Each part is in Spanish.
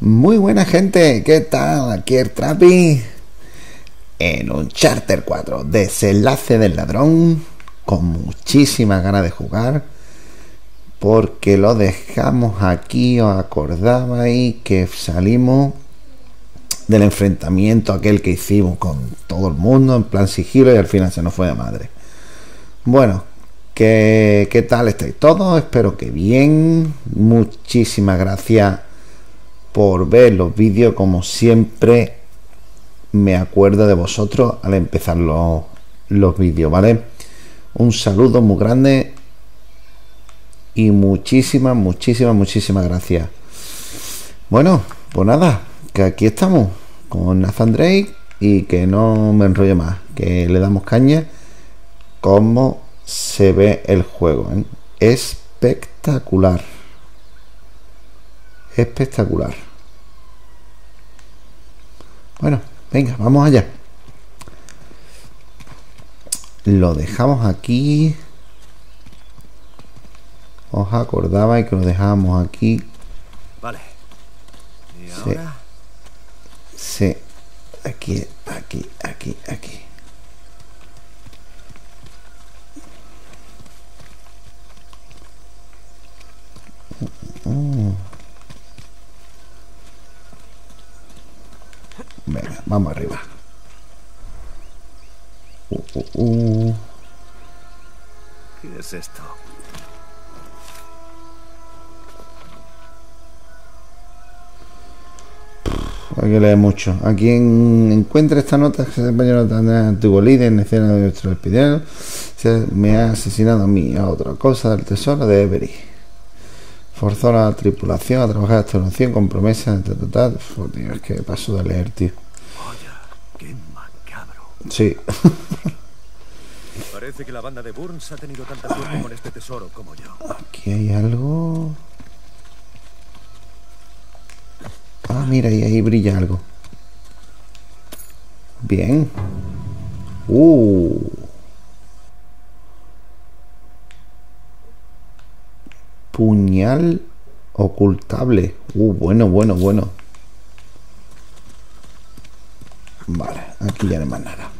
Muy buena gente, ¿qué tal? Aquí el Trapi en un Charter 4, desenlace del ladrón, con muchísimas ganas de jugar, porque lo dejamos aquí, os acordabais que salimos del enfrentamiento aquel que hicimos con todo el mundo en plan sigilo y al final se nos fue de madre. Bueno, ¿qué, qué tal estáis todos? Espero que bien. Muchísimas gracias por ver los vídeos como siempre me acuerdo de vosotros al empezar los, los vídeos, ¿vale? Un saludo muy grande y muchísimas, muchísimas, muchísimas gracias. Bueno, pues nada, que aquí estamos con Nathan Drake y que no me enrollo más, que le damos caña como se ve el juego. ¿eh? Espectacular. Espectacular. Bueno, venga, vamos allá. Lo dejamos aquí. Os acordabais que lo dejábamos aquí. Vale. ¿Y Sí. ahora? Sí. Aquí, aquí, aquí, aquí. Mm. Venga, vamos arriba. Uh, uh, uh. ¿Qué es esto? Hay que leer mucho. A quien encuentre esta nota, que se compañero de antiguo líder en escena de nuestro epidemio, se me ha asesinado a mí, a otra cosa del tesoro de Every. Forzó a la tripulación a trabajar esta noción con promesas de total. Tío, es que paso de leer, tío. Vaya, qué macabro. Sí. Parece que la banda de Burns ha tenido tanta suerte con este tesoro como yo. Aquí hay algo. Ah, mira, y ahí brilla algo. Bien. Uh. Puñal ocultable. Uh, bueno, bueno, bueno. Vale, aquí ya no hay más nada.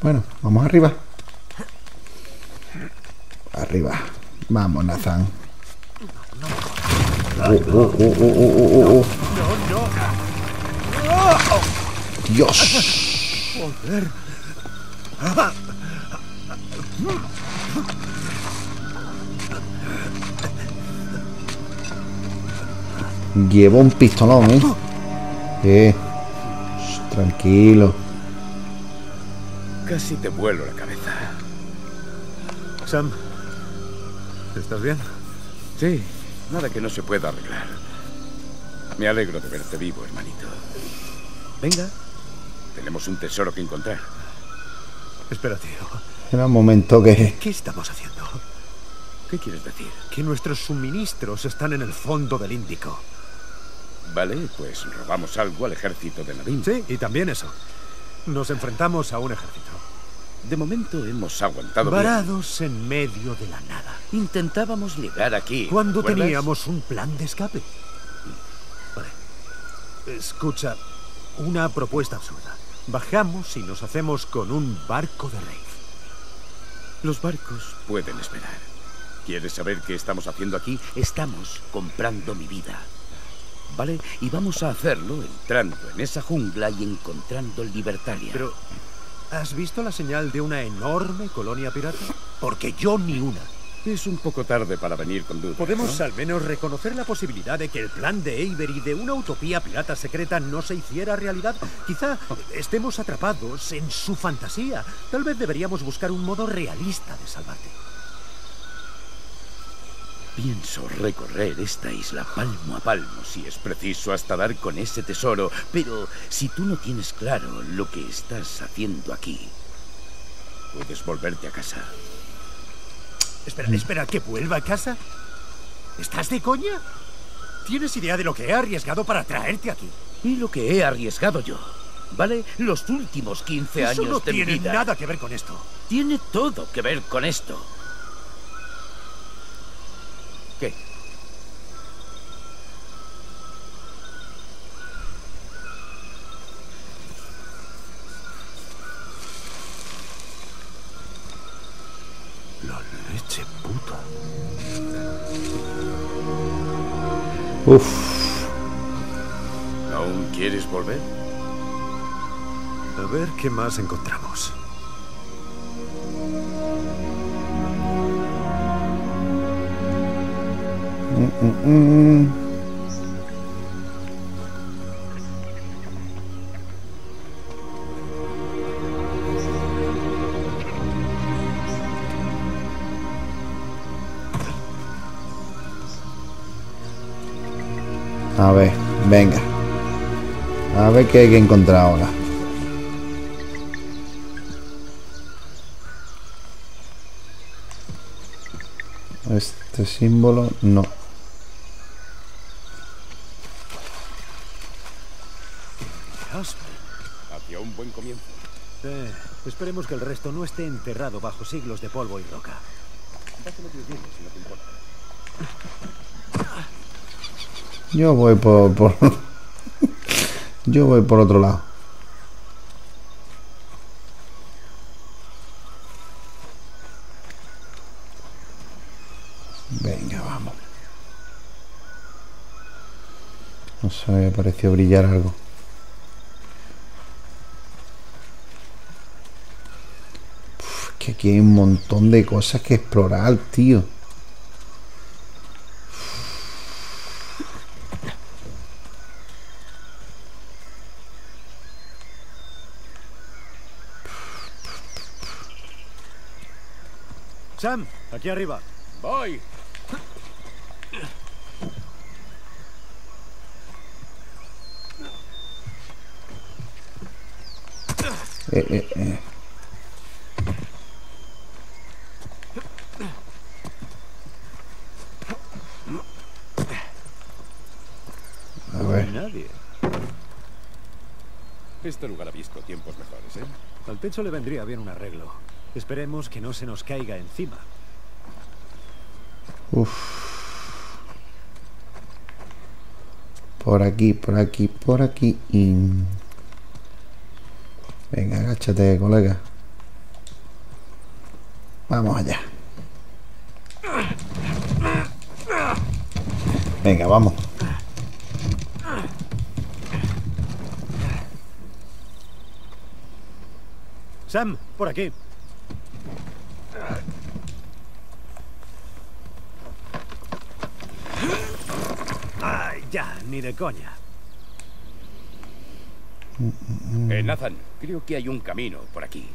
Bueno, vamos arriba. Arriba. Vamos, uh, uh, uh, uh. Dios. Llevo un pistolón, ¿eh? Eh. Tranquilo. Casi te vuelo la cabeza. Sam, ¿estás bien? Sí, nada que no se pueda arreglar. Me alegro de verte vivo, hermanito. Venga, tenemos un tesoro que encontrar. Espera, tío. Era un momento que. ¿Qué estamos haciendo? ¿Qué quieres decir? Que nuestros suministros están en el fondo del Índico. Vale, pues robamos algo al ejército de Nadine. Sí, y también eso. Nos enfrentamos a un ejército. De momento hemos aguantado bien. Varados en medio de la nada. Intentábamos llegar aquí. Cuando ¿recuerdas? teníamos un plan de escape. Vale. Escucha, una propuesta absurda. Bajamos y nos hacemos con un barco de rey. Los barcos pueden esperar. ¿Quieres saber qué estamos haciendo aquí? Estamos comprando mi vida. ¿Vale? Y vamos a hacerlo entrando en esa jungla y encontrando el Libertalia. Pero, ¿has visto la señal de una enorme colonia pirata? Porque yo ni una. Es un poco tarde para venir con dudas. Podemos ¿no? al menos reconocer la posibilidad de que el plan de Avery de una utopía pirata secreta no se hiciera realidad. Quizá estemos atrapados en su fantasía. Tal vez deberíamos buscar un modo realista de salvarte. Pienso recorrer esta isla palmo a palmo si es preciso hasta dar con ese tesoro, pero si tú no tienes claro lo que estás haciendo aquí, puedes volverte a casa. Espera, espera, ¿que vuelva a casa? ¿Estás de coña? ¿Tienes idea de lo que he arriesgado para traerte aquí? Y lo que he arriesgado yo, ¿vale? Los últimos 15 Eso años no de tiene mi vida. nada que ver con esto. Tiene todo que ver con esto. ¿Qué? Uf. ¿Aún quieres volver? A ver qué más encontramos. Mm, mm, mm. Ver, venga. A ver qué hay que encontrar ahora. Este símbolo no. Hacia un buen comienzo. Eh, esperemos que el resto no esté enterrado bajo siglos de polvo y roca. Dáselo que tienes, si no te importa. Yo voy por, por Yo voy por otro lado. Venga, vamos. No sé, me pareció brillar algo. Uf, que aquí hay un montón de cosas que explorar, tío. Sam, aquí arriba. ¡Voy! Eh, eh, eh. A ver, Nadie. Este lugar ha visto tiempos mejores, ¿eh? Al techo le vendría bien un arreglo. Esperemos que no se nos caiga encima. por aquí, por aquí, por aquí y... Venga, agáchate, colega. Vamos allá. Venga, vamos. Sam, por aquí. Ay, ya, ni de coña. Eh, Nathan, creo que hay un camino por aquí.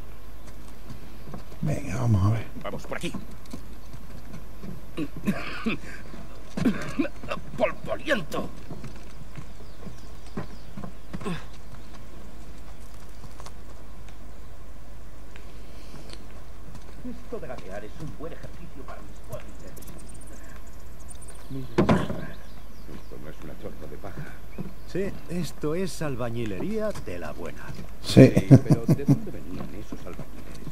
Venga, vamos a ver. Vamos, por aquí. ¡Polvoriento! Esto de gatear es un buen ejercicio para mis cuádriceps. Mira, esto no es una chorza de paja. Sí, esto es albañilería de la buena. Sí. Sí, pero ¿de dónde venían esos albañiles?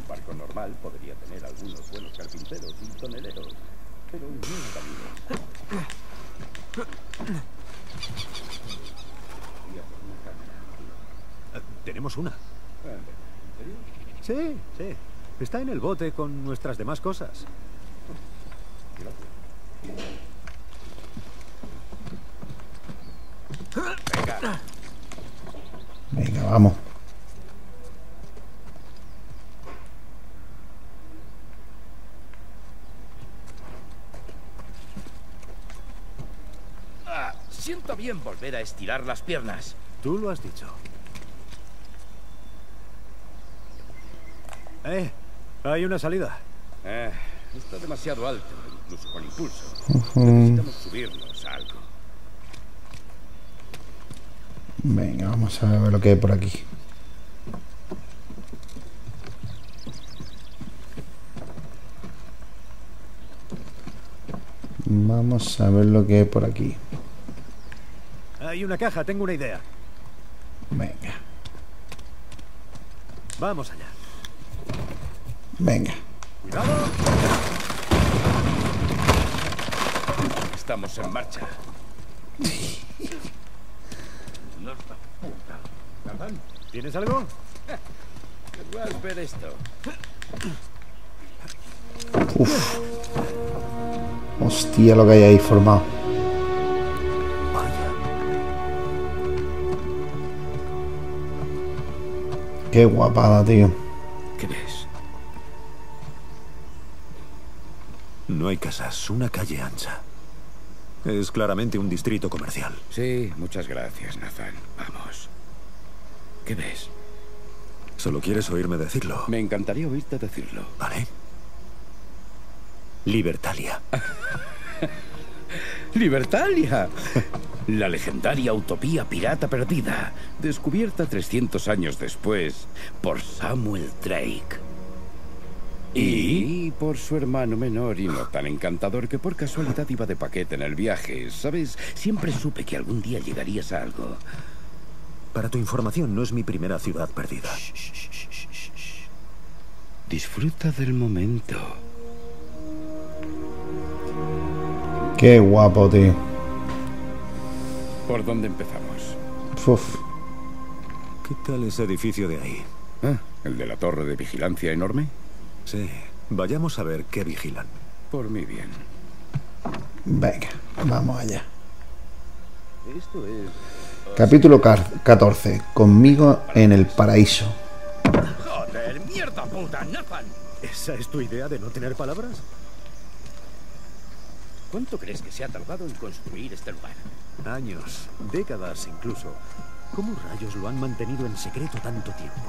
Un barco normal podría tener algunos buenos carpinteros y toneleros, pero un albañiles. Eh, Tenemos una. ¿En Sí, serio? sí. Está en el bote con nuestras demás cosas. Venga, Venga, vamos. Ah, siento bien volver a estirar las piernas. Tú lo has dicho. Eh, hay una salida. Ah, está demasiado alto, incluso con impulso. Necesitamos subirnos a algo. Venga, vamos a ver lo que hay por aquí. Vamos a ver lo que hay por aquí. Hay una caja, tengo una idea. Venga, Vamos allá. venga. ¡Cuidado! Estamos en marcha. ¿Tienes algo? ver esto. Uf. Hostia, lo que hay ahí formado. Qué guapada, tío. ¿Qué ves? No hay casas, una calle ancha. Es claramente un distrito comercial. Sí, muchas gracias, Nathan. Vamos. ¿Qué ves? ¿Solo quieres oírme decirlo? Me encantaría oírte decirlo. Vale. Libertalia. ¡Libertalia! La legendaria utopía pirata perdida, descubierta 300 años después por Samuel Drake. Y por su hermano menor y no tan encantador que por casualidad iba de paquete en el viaje. ¿Sabes? Siempre supe que algún día llegarías a algo. Para tu información, no es mi primera ciudad perdida. Disfruta del momento. Qué guapo, tío. ¿Por dónde empezamos? Uf. ¿Qué tal ese edificio de ahí? Ah, ¿El de la torre de vigilancia enorme? Sí. Vayamos a ver qué vigilan. Por mi bien. Venga, vamos allá. Esto es... Capítulo car- 14. Conmigo en el paraíso. ¡Joder, mierda puta, Nathan! ¿Esa es tu idea de no tener palabras? ¿Cuánto crees que se ha tardado en construir este lugar? Años, décadas incluso. ¿Cómo rayos lo han mantenido en secreto tanto tiempo?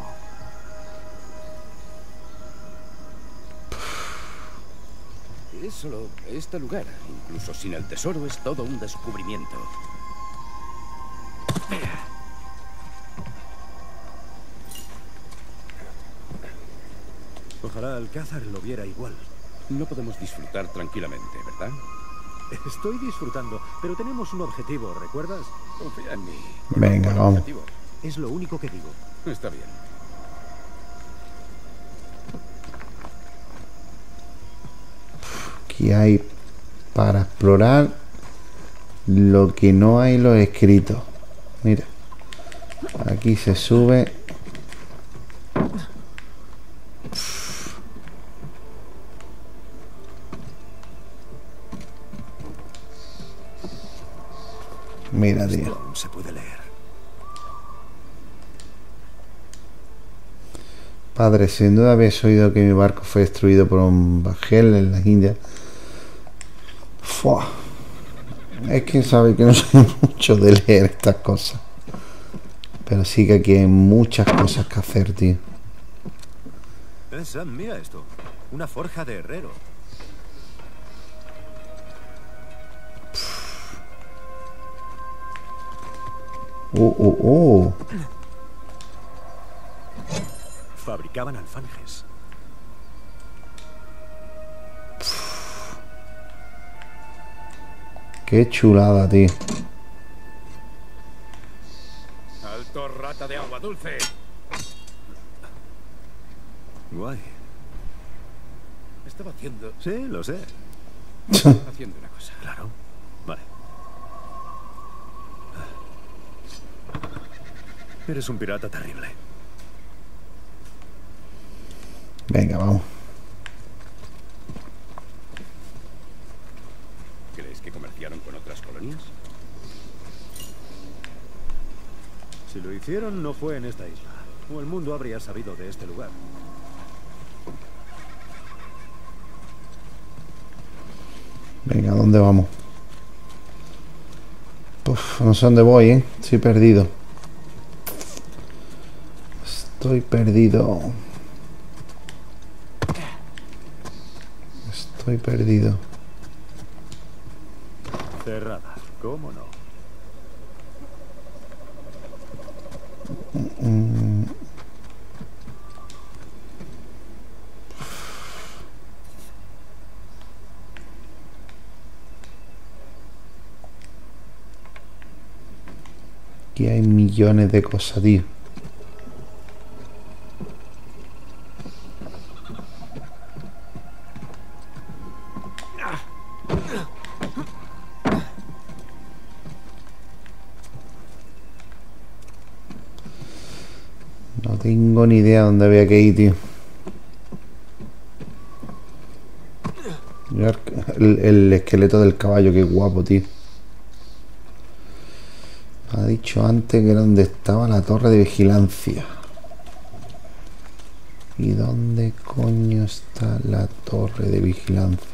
Es solo este lugar. Incluso sin el tesoro es todo un descubrimiento. Ojalá Alcázar lo viera igual. No podemos disfrutar tranquilamente, ¿verdad? Estoy disfrutando, pero tenemos un objetivo, ¿recuerdas? Confía en mí. Venga, vamos. objetivo. Es lo único que digo. Está bien. Aquí hay para explorar lo que no hay los escritos. Mira. Aquí se sube. Mira, tío. Se puede leer. Padre, sin duda habéis oído que mi barco fue destruido por un bajel en las Indias. Fua. Es que sabe que no soy mucho de leer estas cosas. Pero sí que aquí hay muchas cosas que hacer, tío. Sam, mira esto. Una forja de herrero. Uh, uh, uh. Fabricaban alfanjes. Qué chulada, tío. ¡Alto rata de agua dulce! Guay. Estaba haciendo... Sí, lo sé. haciendo una cosa. Claro. Vale. Eres un pirata terrible. Venga, vamos. ¿Crees que comerciaron con otras colonias? Si lo hicieron, no fue en esta isla. O el mundo habría sabido de este lugar. Venga, ¿a dónde vamos? Uf, no sé dónde voy, ¿eh? Estoy perdido. Estoy perdido. Estoy perdido. Cerrada. ¿Cómo no? Aquí hay millones de cosas, tío. No tengo ni idea dónde había que ir, tío. El, el esqueleto del caballo, qué guapo, tío. Ha dicho antes que era donde estaba la torre de vigilancia. ¿Y dónde coño está la torre de vigilancia?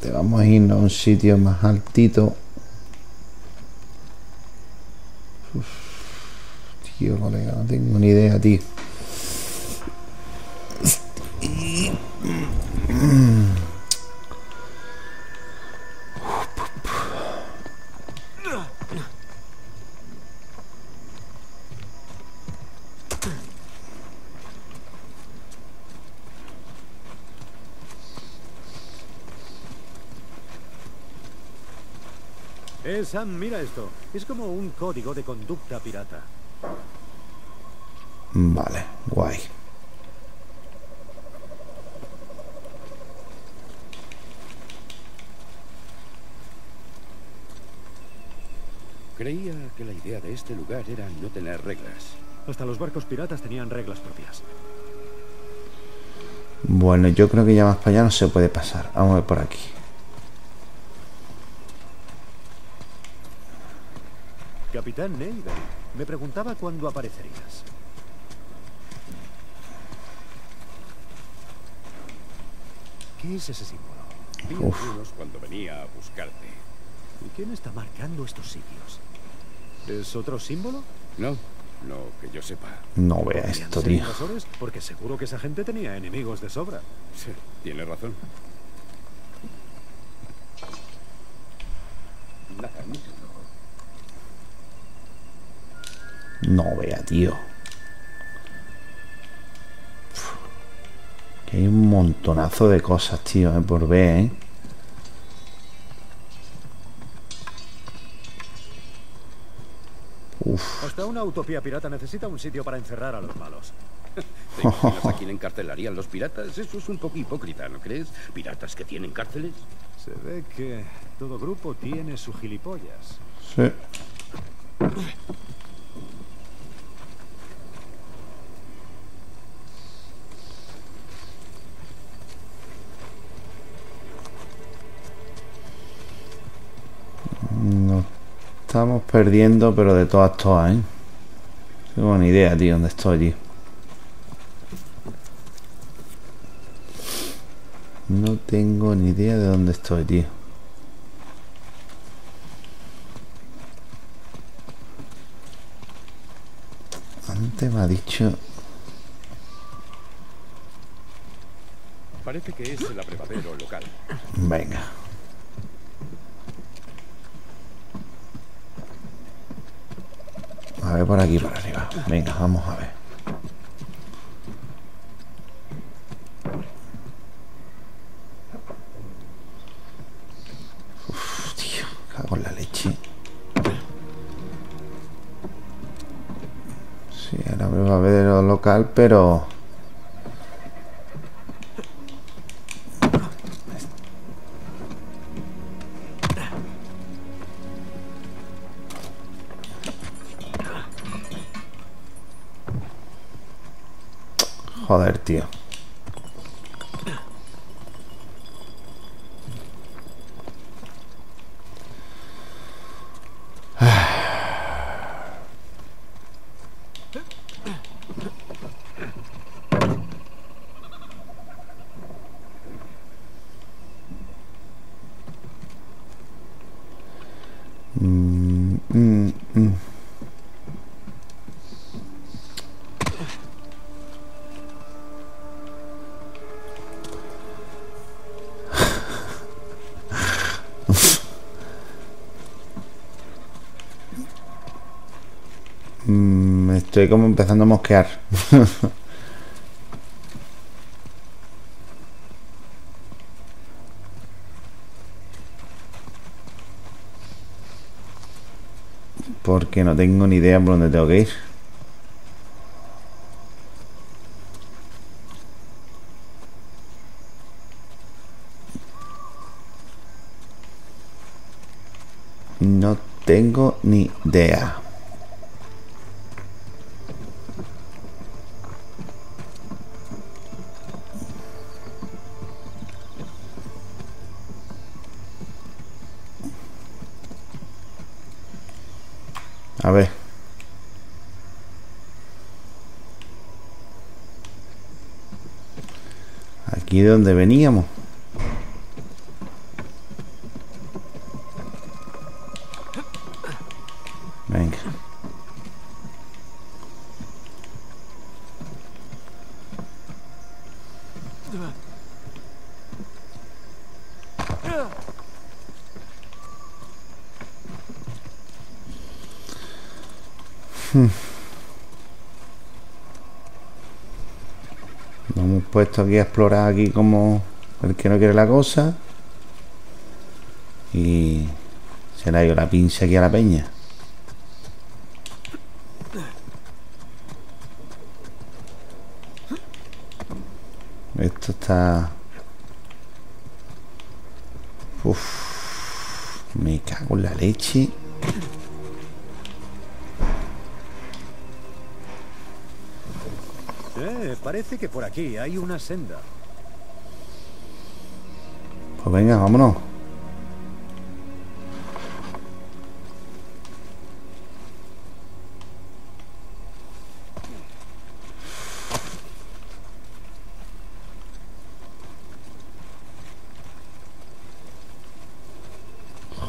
Te vamos a irnos a un sitio más altito. tío, colega, no tengo ni idea, tío. Sam, mira esto. Es como un código de conducta pirata. Vale, guay. Creía que la idea de este lugar era no tener reglas. Hasta los barcos piratas tenían reglas propias. Bueno, yo creo que ya más para allá no se puede pasar. Vamos a ver por aquí. Capitán Neighbor, me preguntaba cuándo aparecerías. ¿Qué es ese símbolo? Vi algunos cuando venía a buscarte. ¿Y quién está marcando estos sitios? ¿Es otro símbolo? No, no que yo sepa. No vea esto, tío. Invasores? Porque seguro que esa gente tenía enemigos de sobra. Sí, tiene razón. No vea, tío. Que hay un montonazo de cosas, tío, eh, por ver, ¿eh? Uf. Hasta una utopía pirata necesita un sitio para encerrar a los malos. ¿Te imaginas a quién encarcelarían los piratas? Eso es un poco hipócrita, ¿no crees? ¿Piratas que tienen cárceles? Se ve que todo grupo tiene su gilipollas. Sí. Estamos perdiendo, pero de todas, todas, ¿eh? No tengo ni idea, tío, dónde estoy, allí. No tengo ni idea de dónde estoy, tío. Antes me ha dicho... Parece que es el abrevadero local. Venga. A ver por aquí, por arriba. Venga, vamos a ver. Uf, tío, cago en la leche. Sí, ahora va a ver lo local, pero... Joder, tío. Como empezando a mosquear. Porque no tengo ni idea por dónde tengo que ir. No tengo ni idea. A ver. Aquí de donde veníamos. Venga. Hmm. Nos hemos puesto aquí a explorar aquí como el que no quiere la cosa. Y se le ha ido la pinza aquí a la peña. Esto está... Uf, me cago en la leche. Que por aquí hay una senda. Pues venga, vámonos.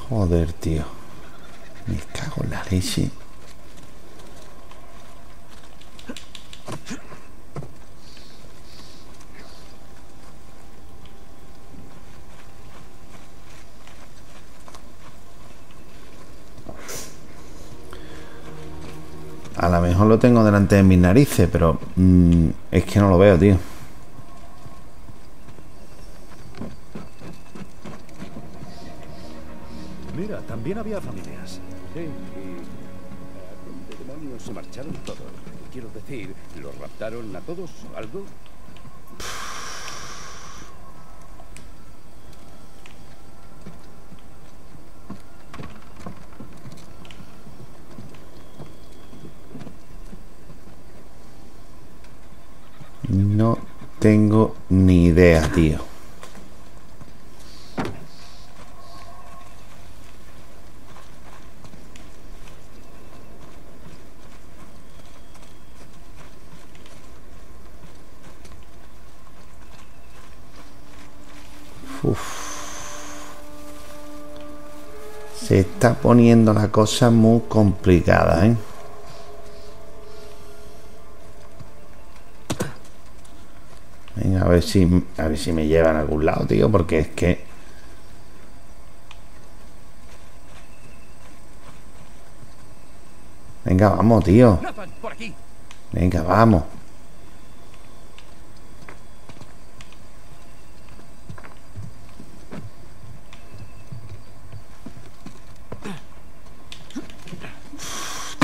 Joder, tío. Me cago en la leche. A lo tengo delante de mis narices, pero mm, es que no lo veo, tío. Mira, también había familias. Sí, y... ¿A dónde demonios se marcharon todos? Quiero decir, ¿los raptaron a todos algo? No tengo ni idea, tío. Uf. Se está poniendo la cosa muy complicada, ¿eh? Ver si a ver si me llevan a algún lado, tío, porque es que Venga, vamos, tío. Venga, vamos.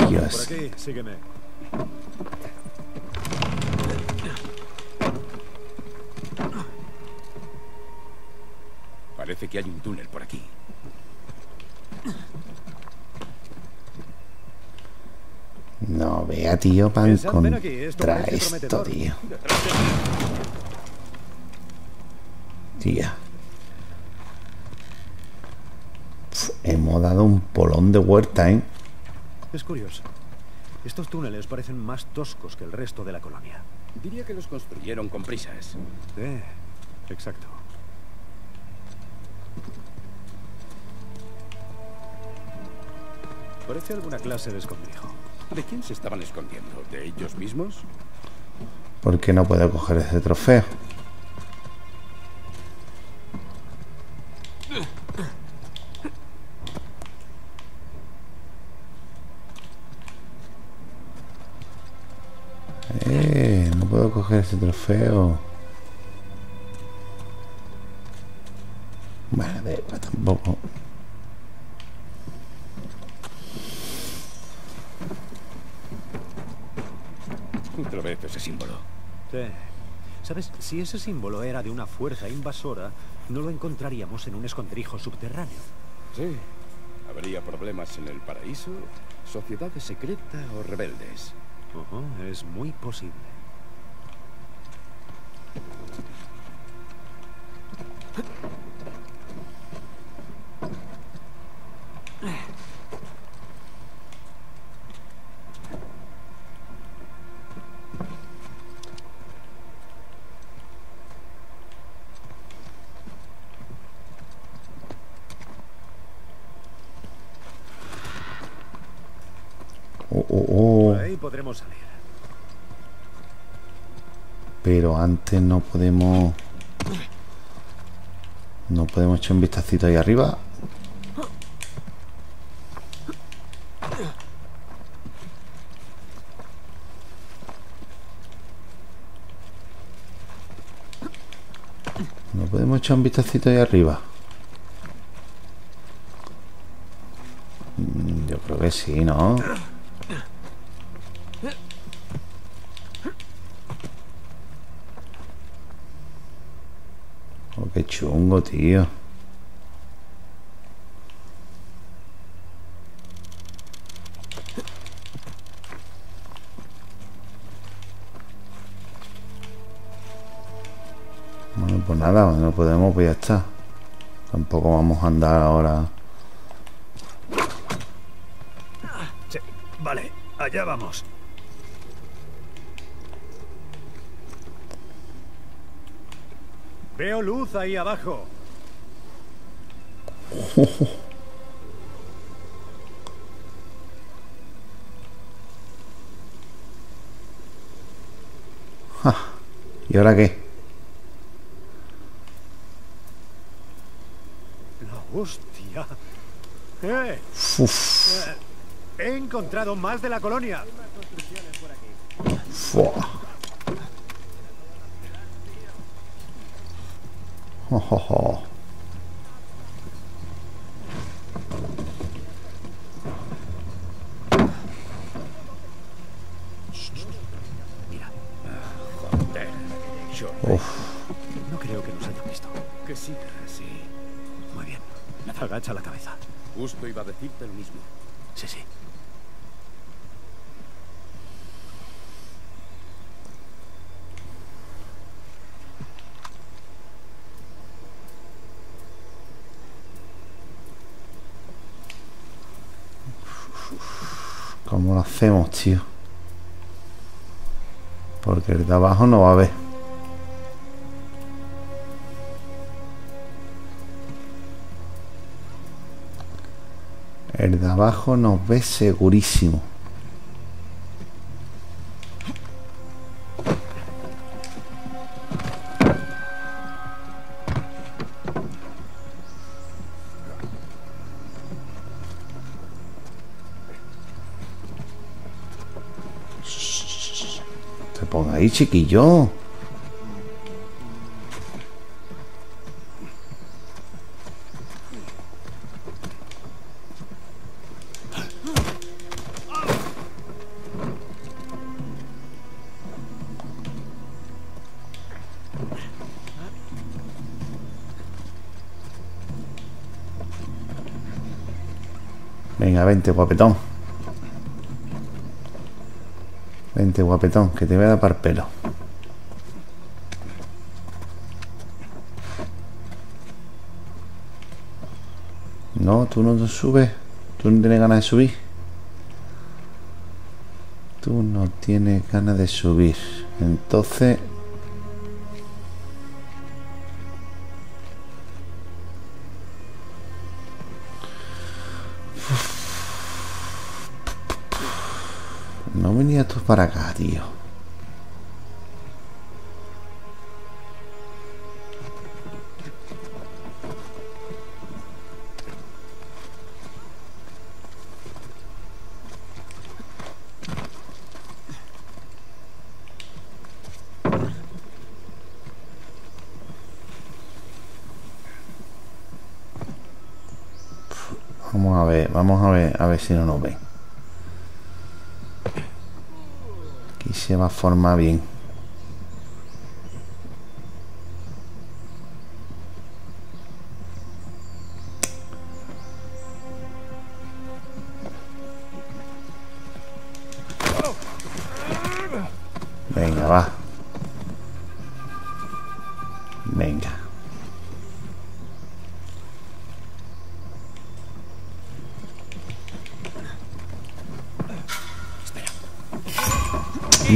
Dios. aquí, sígueme. Parece que hay un túnel por aquí. No vea, tío, ven aquí, esto tío. Tía. Hemos dado un polón de huerta, ¿eh? Es curioso. Estos túneles parecen más toscos que el resto de la colonia. Diría que los construyeron con prisas. Eh, exacto. Parece alguna clase de escondrijo. ¿De quién se estaban escondiendo? ¿De ellos mismos? ¿Por qué no puedo coger ese trofeo? Eh, no puedo coger ese trofeo. Bueno, de pues tampoco. Otra vez ese símbolo. Sí. ¿Sabes? Si ese símbolo era de una fuerza invasora, no lo encontraríamos en un escondrijo subterráneo. Sí. ¿Habría problemas en el paraíso? ¿Sociedades secretas o rebeldes? Es muy posible. Oh, oh. Por ahí podremos salir. No podemos... No podemos echar un vistacito ahí arriba. No podemos echar un vistacito ahí arriba. Mm, Yo creo que sí, ¿no? Oh, qué chungo, Bueno, pues nada, no podemos, pues ya está. Tampoco vamos a andar ahora. Sí, vale, allá vamos. Veo luz ahí abajo. ¿Y ahora qué? La hostia. Eh, Uf, eh, he encontrado más de la colonia. fua. Oh, oh, oh. Decirte lo mismo. Sí, sí. ¿Cómo lo hacemos, tío? Porque el de abajo no va a ver. Abajo nos ve segurísimo. Te ponga ahí, chiquillo. Venga, vente, guapetón. Vente, guapetón, que te voy a dar par pelo. No, tú no subes. Tú no tienes ganas de subir. Tú no tienes ganas de subir. Entonces... para acá, tío. Vamos a ver, vamos a ver, a ver si no nos ven. Aquí se va a formar bien.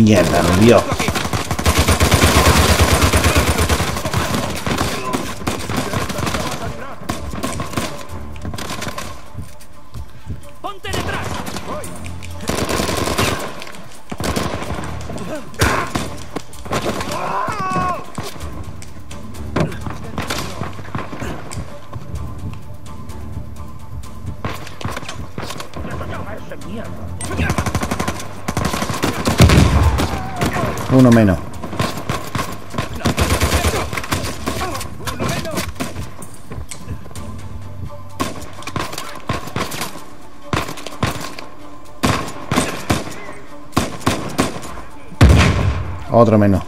Mierda, me vio. ¡Ponte Otro menos.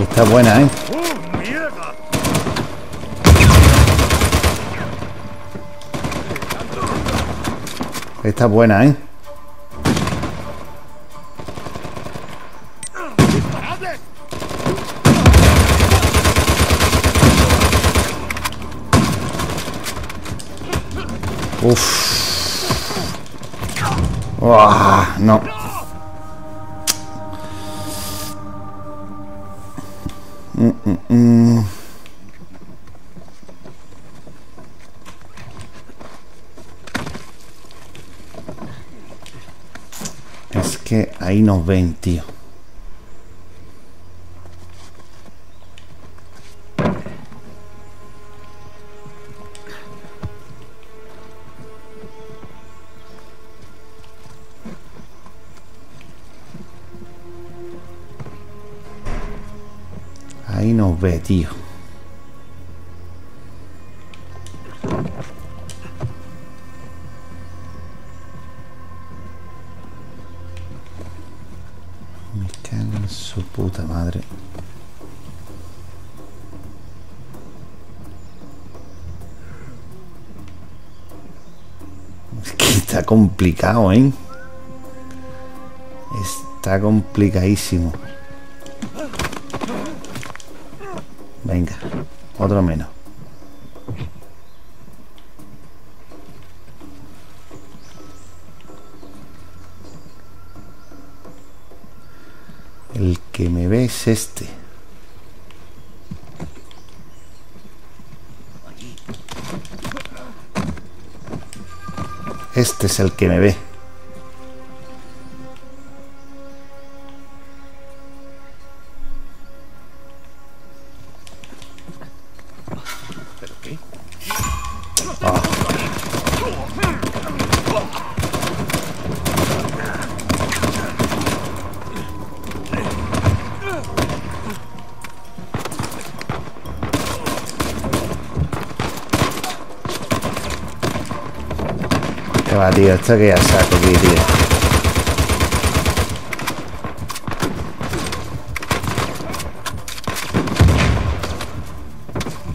Está buena, ¿eh? Está buena, ¿eh? Es que ahí nos ven, tío. Ahí nos ve, tío. Complicado, ¿eh? Está complicadísimo. Venga, otro menos. El que me ve es este. Este es el que me ve. Que ya saco aquí, tío.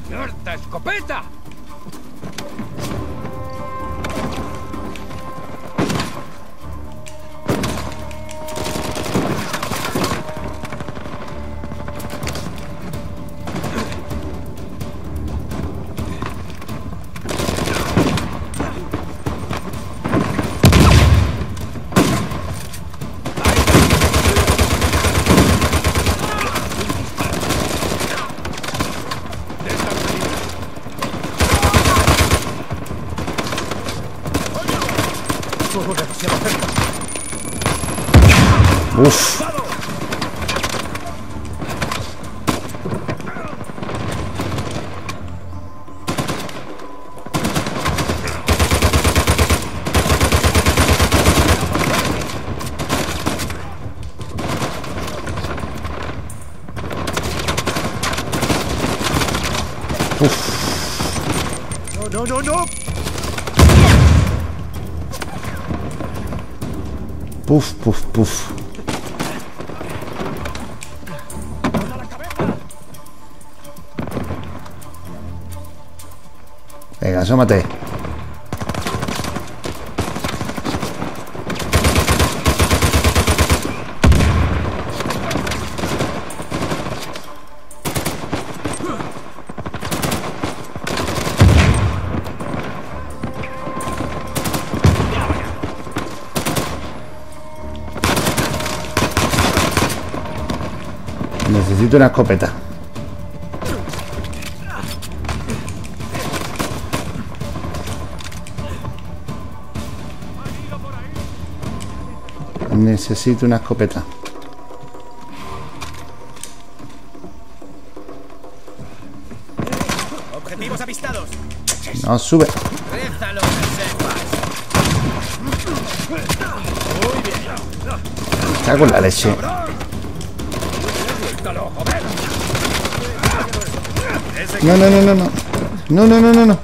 ¡Mierda, escopeta! No, no, no. Puf, puf, puf. Venga, asómate. Necesito una escopeta. Necesito una escopeta. Objetivos a No, sube. Cago en la leche. Suéltalo, joder. No, no, no, no, no. No, no, no, no, no.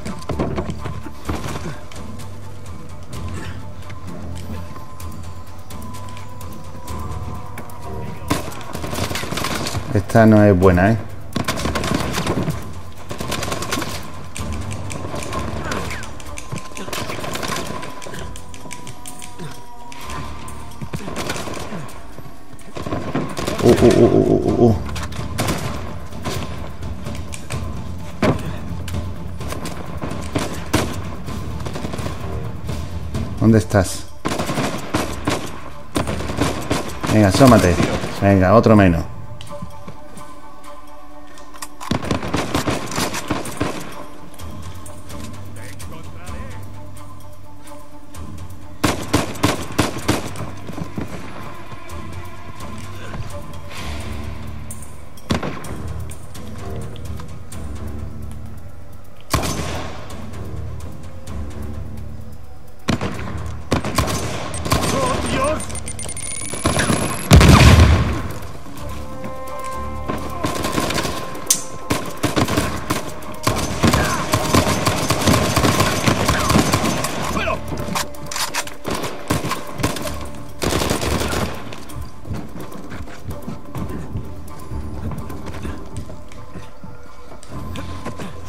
Esta no es buena, ¿eh? ¿Dónde estás? Venga, asómate. Venga, otro menos.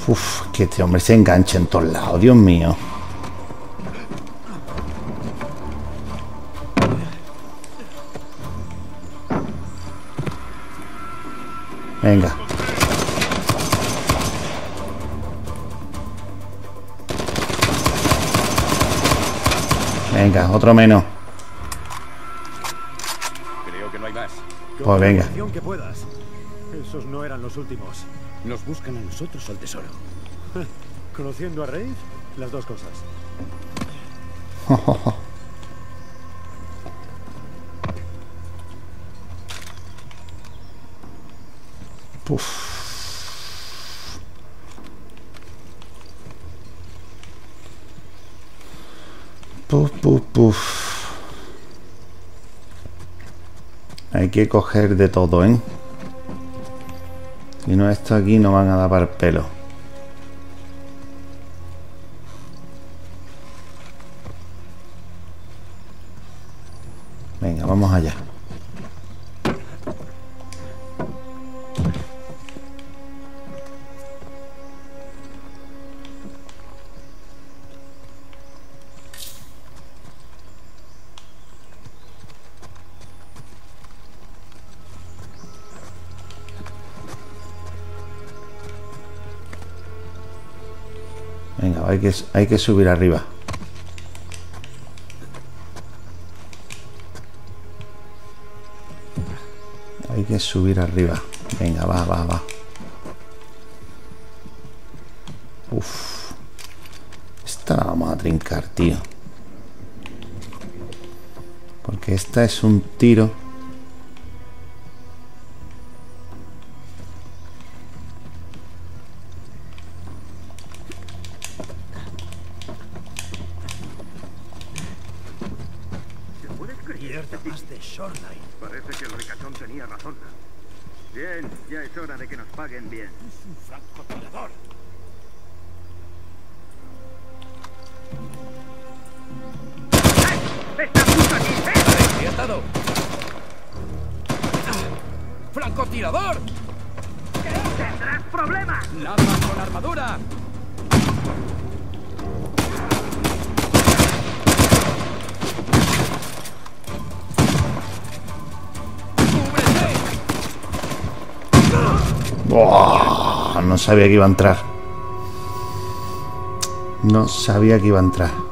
Uf, que este hombre se engancha en todos lados, Dios mío. Venga. Venga, otro menos. Creo que no hay más. Pues venga. Que puedas. Esos no eran los últimos. Nos buscan a nosotros o al tesoro. Conociendo a Rafe, las dos cosas. Puf, puf, puf. Hay que coger de todo, ¿eh? Si no, esto aquí no van a dar para el pelo. Hay que, subir arriba. Hay que subir arriba. Venga, va, va, va. Uf. Esta la vamos a trincar, tío. Porque esta es un tiro. Sabía que iba a entrar. No sabía que iba a entrar.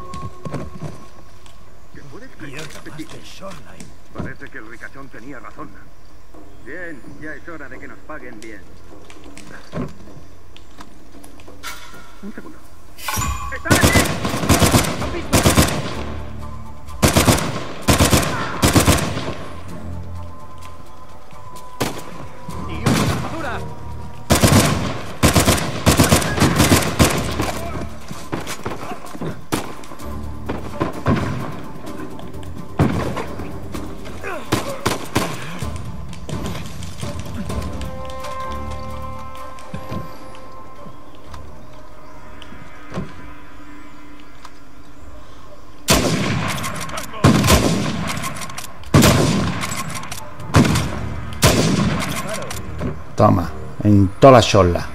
Toma, en toda la chola.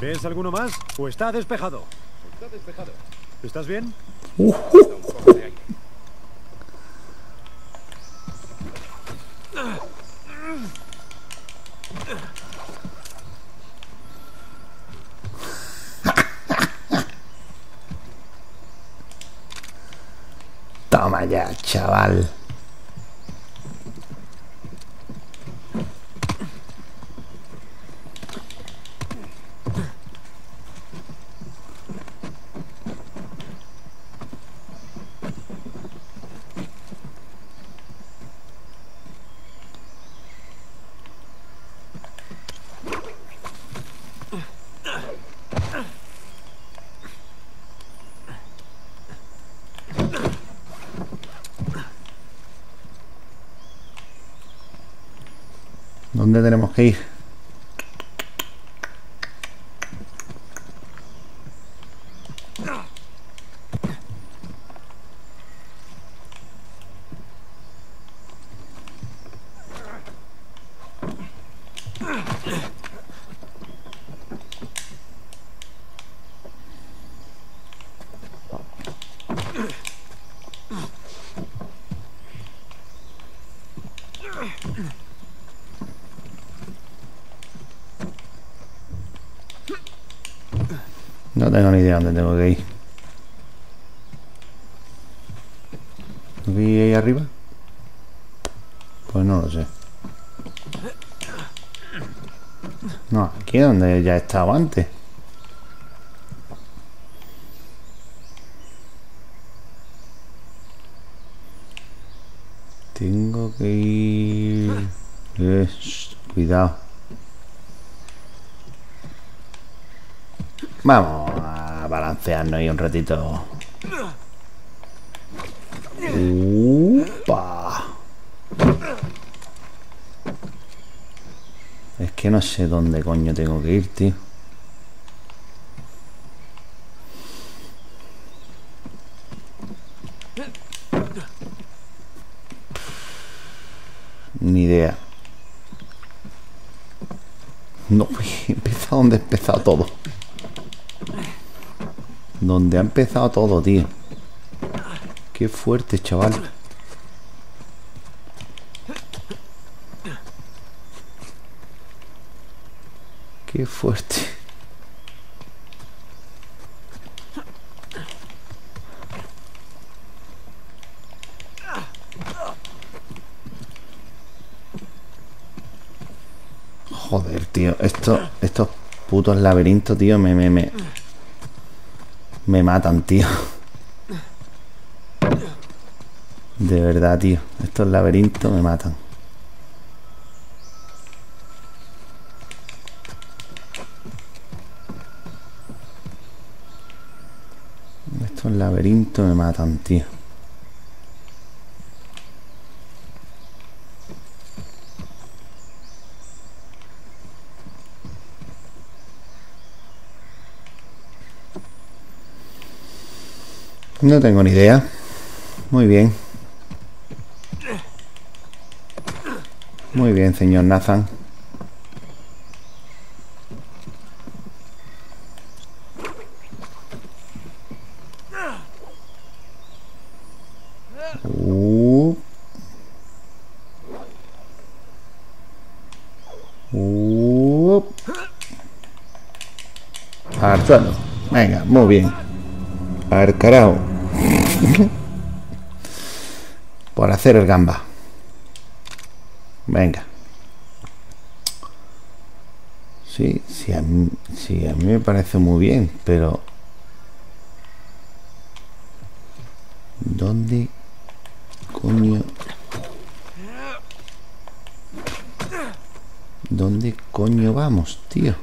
¿Ves alguno más? ¿O está despejado? Está despejado. ¿Estás bien? Toma ya, chaval. ¿Dónde tenemos que ir? No tengo ni idea dónde tengo que ir. ¿Tengo que ir ahí arriba? Pues no lo sé. No, aquí es ya he estado antes. Tengo que ir... Eh, cuidado. Vamos a balancearnos ahí un ratito. Upa. Es no sé dónde coño tengo que ir, tío. Ni idea. No, he empezado donde he empezado todo. Donde ha empezado todo, tío. Qué fuerte, chaval. Qué Joder, tío. Esto, estos putos laberintos, tío, me, me, me, me matan, tío. De verdad, tío. Estos laberintos me matan. Estos me matan, tío. No tengo ni idea. Muy bien. Muy bien, señor Nathan. Uh. Uh. Venga, muy bien. Al carajo. Por hacer el gamba. Venga. Sí, sí a, mí, sí, a mí me parece muy bien, pero... ¿Dónde coño? ¿Dónde coño vamos, tío?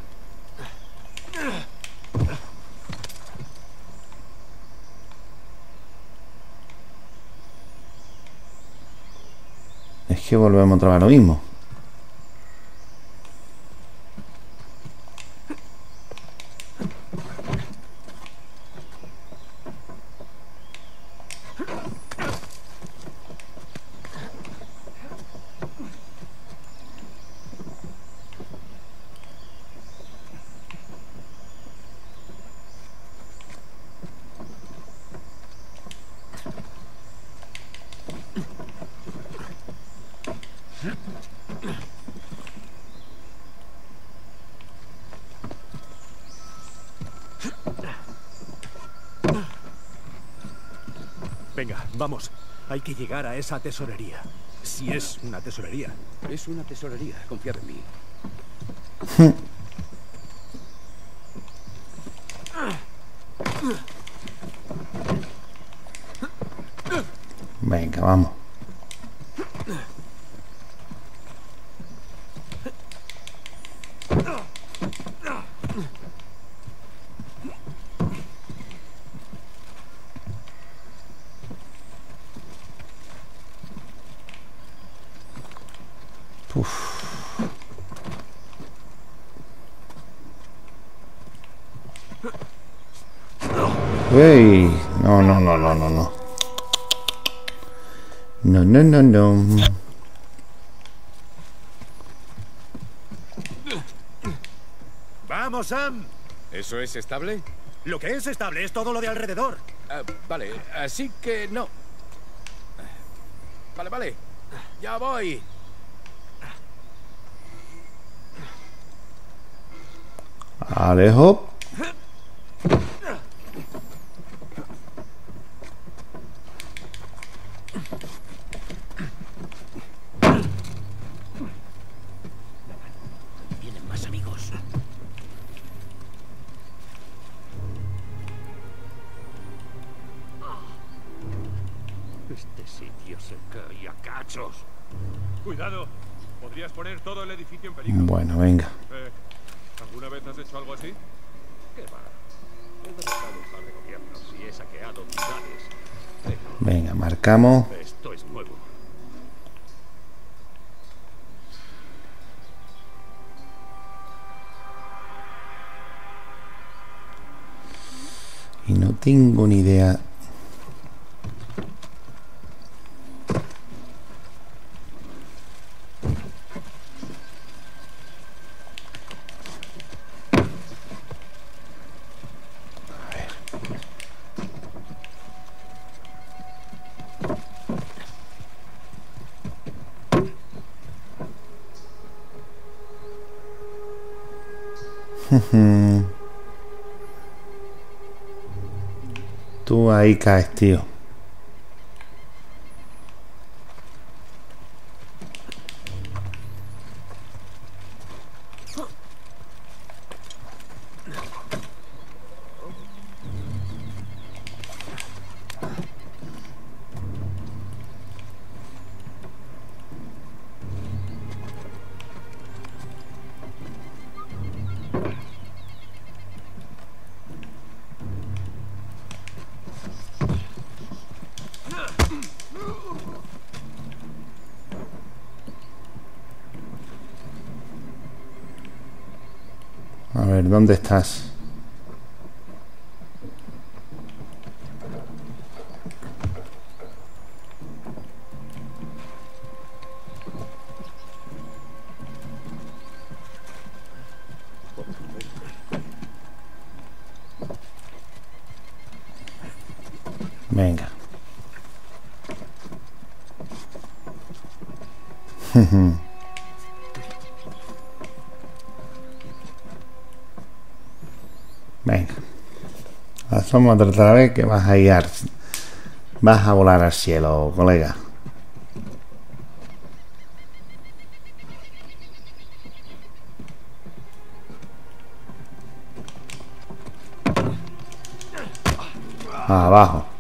Es que volvemos otra vez a lo mismo. Venga, vamos. Hay que llegar a esa tesorería. Si es una tesorería. Es una tesorería, confiad en mí. Venga, vamos. ¡Ey! No, no, no, no, no, no. No, no. ¡Vamos, Sam! ¿Eso es estable? Lo que es estable es todo lo de alrededor. Ah, vale, así que no. Vale, vale. Ya voy. Alejo. Vienen Tú ahí caes, tío. ¿Dónde estás? Asómate otra vez que vas a ir Vas a volar al cielo, colega. Abajo.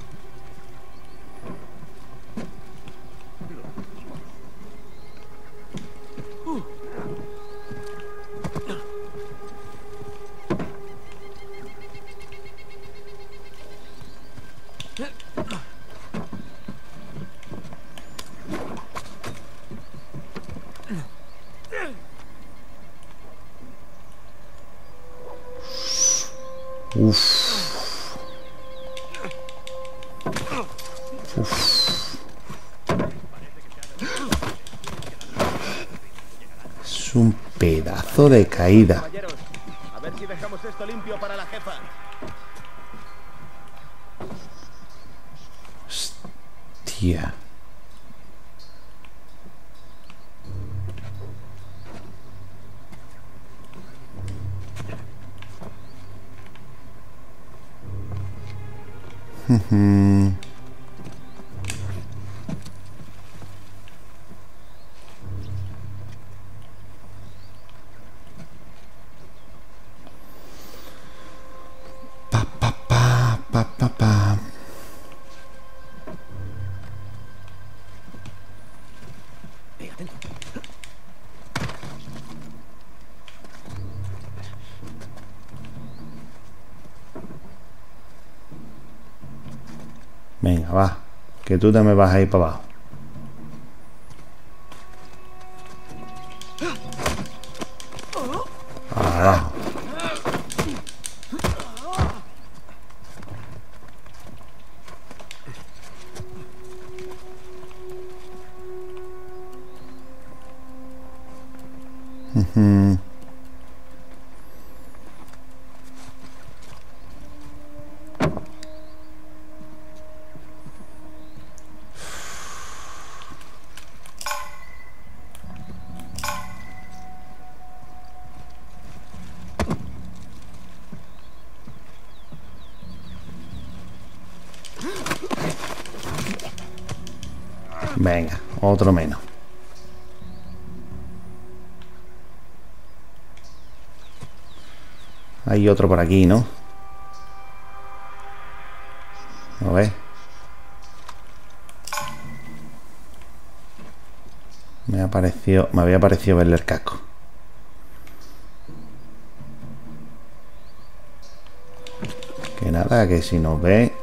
Caída. A ver si dejamos esto limpio para la jefa. Tú me vas a ir para abajo. Abajo. Ujú. Otro menos. Hay otro por aquí, ¿no? A ver. Me ha parecido, me había parecido verle el casco. Que nada, que si nos ve.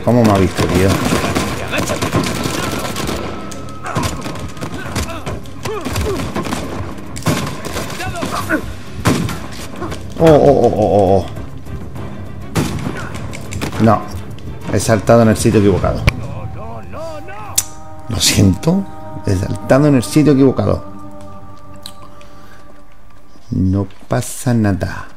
¿Cómo me ha visto, tío? Oh, oh, oh, oh, oh. No, he saltado en el sitio equivocado. Lo siento, he saltado en el sitio equivocado. No pasa nada.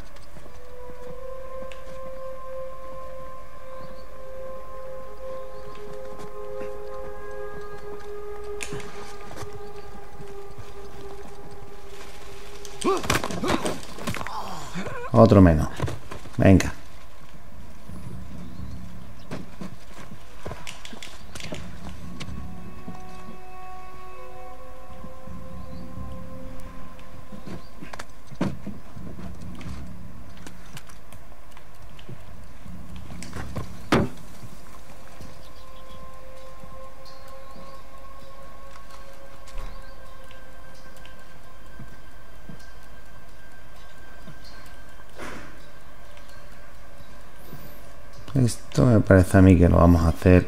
Otro menos. Venga. Parece a mí que lo vamos a hacer.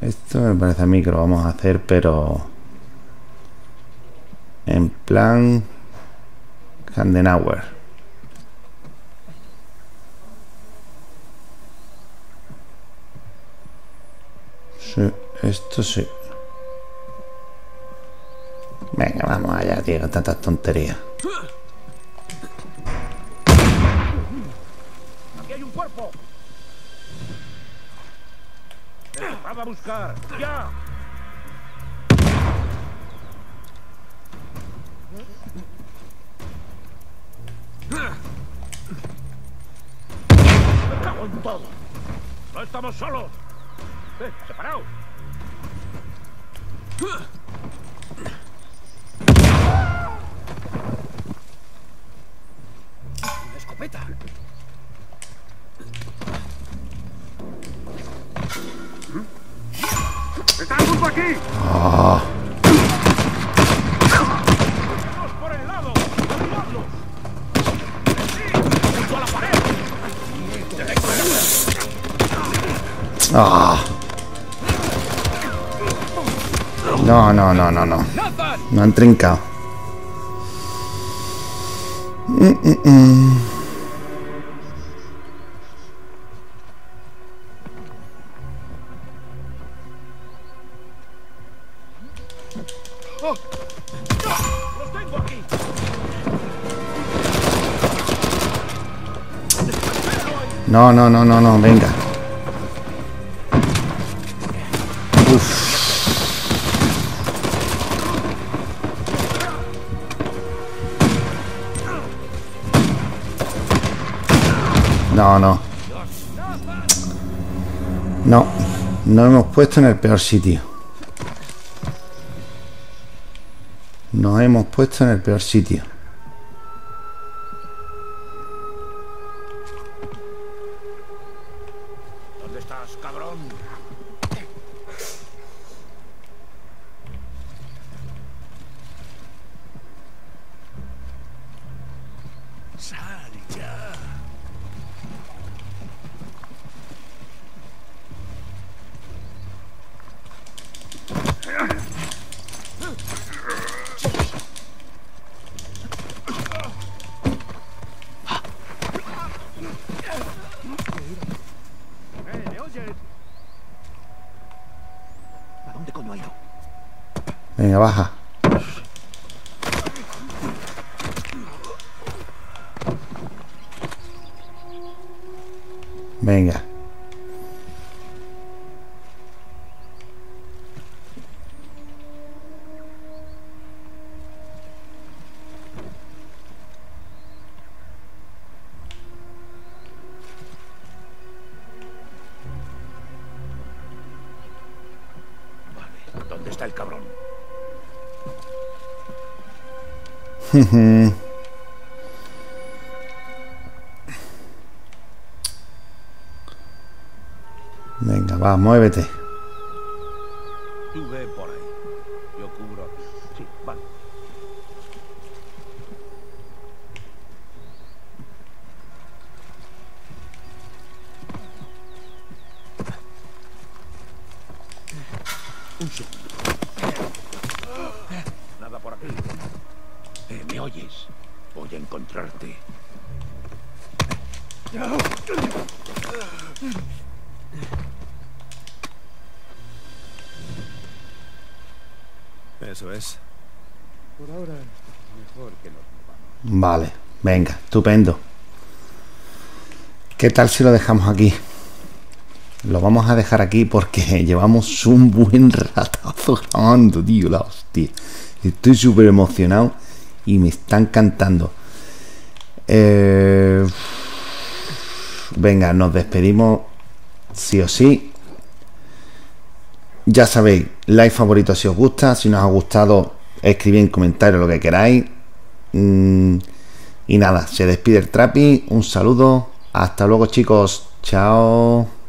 Esto me parece a mí que lo vamos a hacer, pero en plan Handenauer. Sí, esto sí. Venga, vamos allá, tío, tantas tonterías. ¡Ya! ¡Me cago en todo! ¡No estamos solos! ¡Eh, separaos! ¡Una escopeta! ¡Está el grupo aquí! ¡Vamos por el lado! ¡Derribadlos! ¡Sí! ¡Junto a la pared! Ah. No, no, no, no, no. Nos han trincado. Mm, mm, No, no, no, no, no, venga. Uf. No, no. No, no hemos puesto en el peor sitio. Nos hemos puesto en el peor sitio. ¿Dónde estás, cabrón? Sal ya. ¡Eh, me oyes! ¿A dónde coño ha ido? Venga, baja. Venga. Vale, ¿dónde está el cabrón? va, muévete. Tú ve por ahí. Yo cubro. Sí, vale. Un segundo. Nada por aquí. Eh, ¿Me oyes? Voy a encontrarte. Eso es. Por ahora, mejor que nos movamos. Vale, venga, estupendo. ¿Qué tal si lo dejamos aquí? Lo vamos a dejar aquí porque llevamos un buen ratazo grabando, tío, la hostia. Estoy súper emocionado y me están cantando. Eh, venga, nos despedimos sí o sí. Ya sabéis, like favorito si os gusta. Si nos ha gustado, escribid en comentarios lo que queráis. Mm, y nada, se despide el Trapi. Un saludo. Hasta luego, chicos. Chao.